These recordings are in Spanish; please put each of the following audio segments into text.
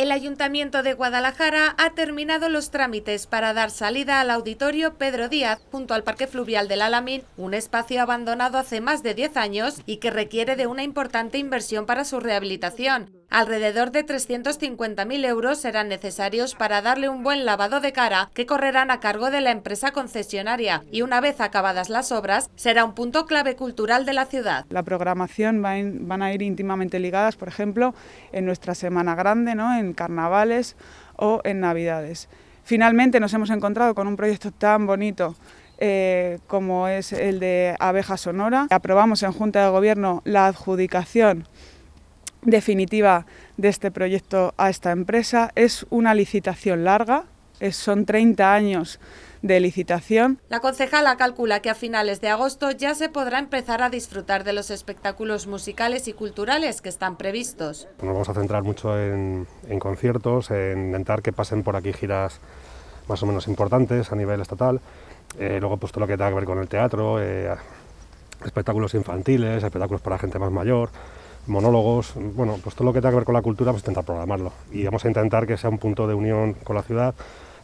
El Ayuntamiento de Guadalajara ha terminado los trámites para dar salida al auditorio Pedro Díaz junto al Parque Fluvial del Alamín, un espacio abandonado hace más de 10 años y que requiere de una importante inversión para su rehabilitación. Alrededor de 350.000 euros serán necesarios para darle un buen lavado de cara que correrán a cargo de la empresa concesionaria y una vez acabadas las obras será un punto clave cultural de la ciudad. La programación va van a ir íntimamente ligadas, por ejemplo, en nuestra Semana Grande, ¿no? en carnavales o en navidades. Finalmente nos hemos encontrado con un proyecto tan bonito eh, como es el de Abeja Sonora. Aprobamos en Junta de Gobierno la adjudicación definitiva de este proyecto a esta empresa. Es una licitación larga, son 30 años de licitación. La concejala calcula que a finales de agosto ya se podrá empezar a disfrutar de los espectáculos musicales y culturales que están previstos. Nos vamos a centrar mucho en, conciertos, en intentar que pasen por aquí giras más o menos importantes a nivel estatal. Eh, luego pues todo lo que tenga que ver con el teatro, eh, espectáculos infantiles, espectáculos para gente más mayor monólogos, bueno, pues todo lo que tenga que ver con la cultura, pues intentar programarlo. Y vamos a intentar que sea un punto de unión con la ciudad,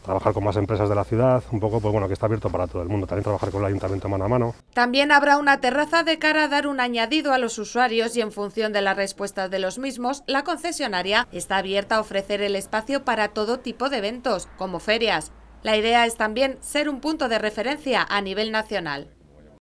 trabajar con más empresas de la ciudad, un poco, pues bueno, que está abierto para todo el mundo, también trabajar con el ayuntamiento mano a mano. También habrá una terraza de cara a dar un añadido a los usuarios y en función de las respuestas de los mismos, la concesionaria está abierta a ofrecer el espacio para todo tipo de eventos, como ferias. La idea es también ser un punto de referencia a nivel nacional.